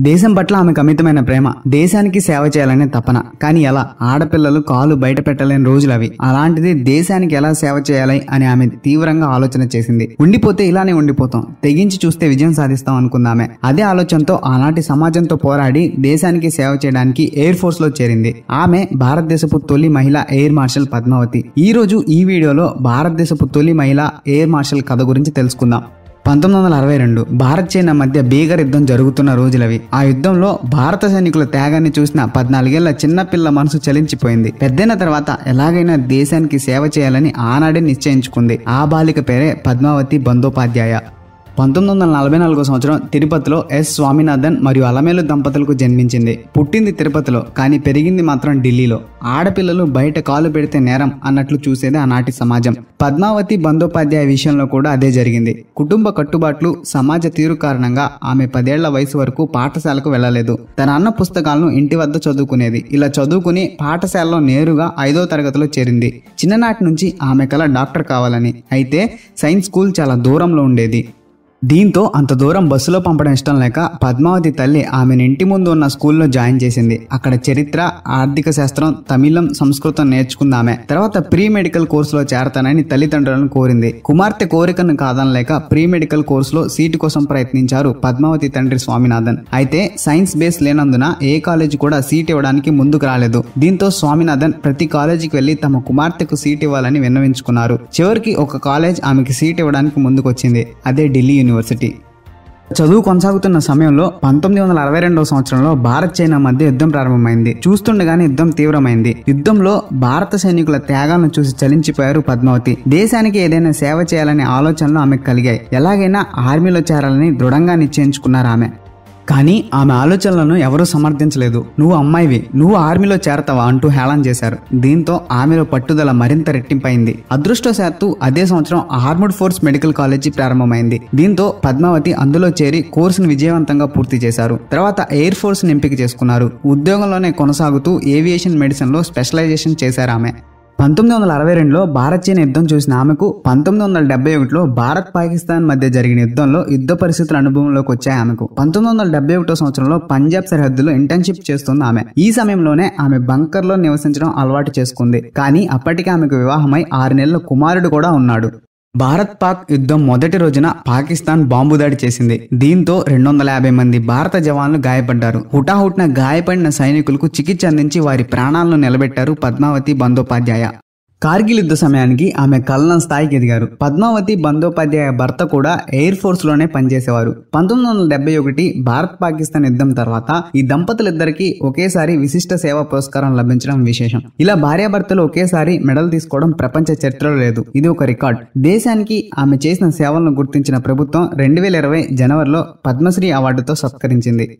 దేశం పట్ల ఆమెకు అమితమైన ప్రేమ. దేశానికి సేవ చేయాలనే తపన. కానీ ఎలా? ఆడపిల్లలు కాలు బయట పెట్టలేని రోజులు అవి. అలాంటిది దేశానికి ఎలా సేవ చేయాలి అని ఆమె తీవ్రంగా ఆలోచన చేసింది. ఉండిపోతే ఇలానే ఉండిపోతాం. తెగించి చూస్తే విజయం సాధిస్తాం అనుకుందామె. అదే ఆలోచనతో ఆనాటి సమాజంతో పోరాడి దేశానికి సేవ చేయడానికి ఎయిర్ ఫోర్స్లో చేరింది. ఆమె భారతదేశపు తొలి మహిళ ఎయిర్ మార్షల్ పద్మావతి. ఈ రోజు ఈ వీడియోలో భారతదేశపు తొలి మహిళ ఎయిర్ మార్షల్ కథ గురించి తెలుసుకుందాం. పంతొమ్మిది వందల అరవై రెండు భారత్ చైనా మధ్య బీగర్ యుద్ధం జరుగుతున్న రోజులవి. ఆ యుద్ధంలో భారత సైనికుల త్యాగాన్ని చూసిన పద్నాలుగేళ్ళ చిన్నపిల్ల మనసు చలించిపోయింది. పెద్దైన తర్వాత ఎలాగైనా దేశానికి సేవ చేయాలని ఆనాడే నిశ్చయించుకుంది. ఆ బాలిక పేరే పద్మావతి బందోపాధ్యాయ. పంతొమ్మిది వందల నలభై నాలుగో సంవత్సరం తిరుపతిలో ఎస్. స్వామినాథన్ మరియు అలమేలు దంపతులకు జన్మించింది. పుట్టింది తిరుపతిలో కానీ పెరిగింది మాత్రం ఢిల్లీలో. ఆడపిల్లలు బయట కాలు పెడితే నేరం అన్నట్లు చూసేది ఆనాటి సమాజం. పద్మావతి బందోపాధ్యాయ విషయంలో కూడా అదే జరిగింది. కుటుంబ కట్టుబాట్లు సమాజ తీరు కారణంగా ఆమె పదేళ్ళ వయసు వరకు పాఠశాలకు వెళ్ళలేదు. తన అన్న పుస్తకాలను ఇంటి వద్ద చదువుకునేది. ఇలా చదువుకుని పాఠశాలలో నేరుగా ఐదో తరగతిలో చేరింది. చిన్ననాటి నుంచి ఆమె కల డాక్టర్ కావాలని. అయితే సైన్స్ స్కూల్ చాలా దూరంలో ఉండేది. దీంతో అంత దూరం బస్సులో పంపడం ఇష్టం లేక పద్మావతి తల్లి ఆమెను ఇంటి ముందు ఉన్న స్కూల్లో జాయిన్ చేసింది. అక్కడ చరిత్ర ఆర్థిక శాస్త్రం తమిళం సంస్కృతం నేర్చుకుందామె తర్వాత ప్రీ మెడికల్ కోర్సులో చేరతానని తల్లిదండ్రులను కోరింది. కుమార్తె కోరికను కాదనలేక ప్రీ మెడికల్ కోర్సులో సీటు కోసం ప్రయత్నించారు పద్మావతి తండ్రి స్వామినాథన్. అయితే సైన్స్ బేస్ లేనందున ఏ కాలేజీ కూడా సీట్ ఇవ్వడానికి ముందుకు రాలేదు. దీంతో స్వామినాథన్ ప్రతి కాలేజీకి వెళ్ళి తమ కుమార్తెకు సీట్ ఇవ్వాలని విన్నవించుకున్నారు. చివరికి ఒక కాలేజ్ ఆమెకి సీట్ ఇవ్వడానికి ముందుకొచ్చింది. అదే ఢిల్లీ యూనివర్సిటీ చదువు కొనసాగుతున్న సమయంలో పంతొమ్మిది వందల అరవై రెండవ సంవత్సరంలో భారత్ చైనా మధ్య యుద్ధం ప్రారంభమైంది. చూస్తుండగానే యుద్ధం తీవ్రమైంది. యుద్ధంలో భారత సైనికుల త్యాగాలను చూసి చలించిపోయారు పద్మావతి. దేశానికి ఏదైనా సేవ చేయాలనే ఆలోచనలు ఆమెకు కలిగాయి. ఎలాగైనా ఆర్మీలో చేరాలని దృఢంగా నిశ్చయించుకున్నారు ఆమె. కానీ ఆమె ఆలోచనలను ఎవరూ సమర్థించలేదు. నువ్వు అమ్మాయివి నువ్వు ఆర్మీలో చేరతావా? అంటూ హేళన చేశారు. దీంతో ఆమెలో పట్టుదల మరింత రెట్టింపైంది. అదృష్టవశాత్తు అదే సంవత్సరం ఆర్మడ్ ఫోర్స్ మెడికల్ కాలేజీ ప్రారంభమైంది. దీంతో పద్మావతి అందులో చేరి కోర్సును విజయవంతంగా పూర్తి చేశారు. తర్వాత ఎయిర్ ఫోర్స్ ఎంపిక చేసుకున్నారు. ఉద్యోగంలోనే కొనసాగుతూ ఏవియేషన్ మెడిసిన్లో స్పెషలైజేషన్ చేశారు ఆమె. పంతొమ్మిది వందల అరవై రెండులో భారత్ చైనా యుద్ధం చూసిన ఆమెకు పంతొమ్మిది వందల డెబ్బై ఒకటిలో భారత్ పాకిస్తాన్ మధ్య జరిగిన యుద్ధంలో యుద్ధ పరిస్థితుల అనుభవంలోకి వచ్చాయి ఆమెకు. పంతొమ్మిది వందల డెబ్బై ఒకటో సంవత్సరంలో పంజాబ్ సరిహద్దులో ఇంటర్న్షిప్ చేస్తుంది ఆమె. ఈ సమయంలోనే ఆమె బంకర్లో నివసించడం అలవాటు చేసుకుంది. కానీ అప్పటికే ఆమెకు వివాహమై ఆరు నెలల కుమారుడు కూడా ఉన్నాడు. భారత్ పాక్ యుద్ధం మొదటి రోజున పాకిస్తాన్ బాంబు దాడి చేసింది. దీంతో రెండు వందల యాభై మంది భారత జవాన్లు గాయపడ్డారు. హుటాహుట్న గాయపడిన సైనికులకు చికిత్స అందించి వారి ప్రాణాలను నిలబెట్టారు పద్మావతి బందోపాధ్యాయ. కార్గిల్ యుద్ధ సమయానికి ఆమె కలనం స్థాయికి ఎదిగారు. పద్మావతి బందోపాధ్యాయ భర్త కూడా ఎయిర్ ఫోర్స్లోనే పనిచేసేవారు. పంతొమ్మిది వందల డెబ్బై ఒకటి భారత్ పాకిస్తాన్ యుద్ధం తర్వాత ఈ దంపతులిద్దరికి ఒకేసారి విశిష్ట సేవా పురస్కారం లభించడం విశేషం. ఇలా భార్యాభర్తలు ఒకేసారి మెడల్ తీసుకోవడం ప్రపంచ చరిత్రలో లేదు. ఇది ఒక రికార్డ్. దేశానికి ఆమె చేసిన సేవలను గుర్తించిన ప్రభుత్వం రెండు వేల ఇరవై జనవరిలో పద్మశ్రీ అవార్డుతో సత్కరించింది.